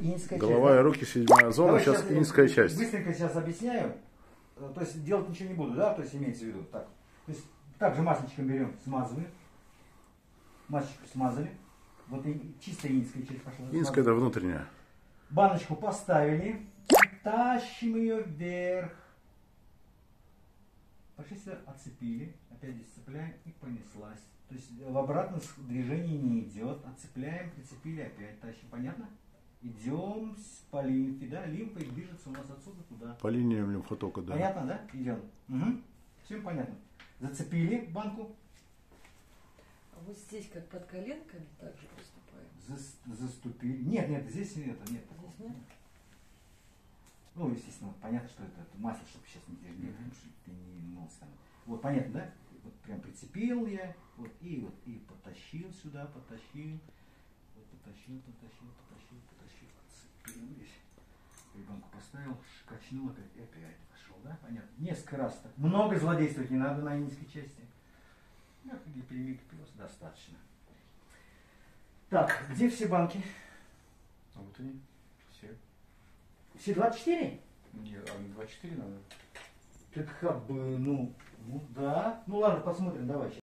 Инская Голова и часть, руки, седьмая зона, Давай сейчас э, инская часть. Быстренько сейчас объясняю. Э, То есть делать ничего не буду, да? То есть имеется в виду. Так. То есть также масличком берем, смазываем. Масличку смазали. Вот и чистая инская часть пошла. Инская это внутренняя. Баночку поставили. И тащим ее вверх. Пошли сюда, отцепили. Опять здесь цепляем и понеслась. То есть в обратном движении не идет. Отцепляем, прицепили, опять тащим. Понятно? Идем с- по лимфе, да? Лимфа движется у нас отсюда туда. По линиям лимфотока, да. Понятно, да? Идем. Угу. Всем понятно. Зацепили банку, А вот здесь как под коленками также поступаем. зас- заступили. Нет, нет, здесь нет, нет. такого. Здесь нет? Ну, естественно, понятно, что это, это масло, чтобы сейчас не держали, потому что ты не мылся там. Вот понятно, да? Вот прям прицепил я, вот и вот и потащил сюда, потащил, потащил, потащил, потащил, потащил, отцепил здесь. Ребенку поставил, качнул опять, и опять пошел, да? Понятно. Несколько раз так. Много злодействовать не надо на низкой части. Перемейки просто достаточно. Так, где все банки? А вот они все. Все 24? Нет, а на 24 надо. Так как бы, ну, ну да. Ну ладно, посмотрим, давай.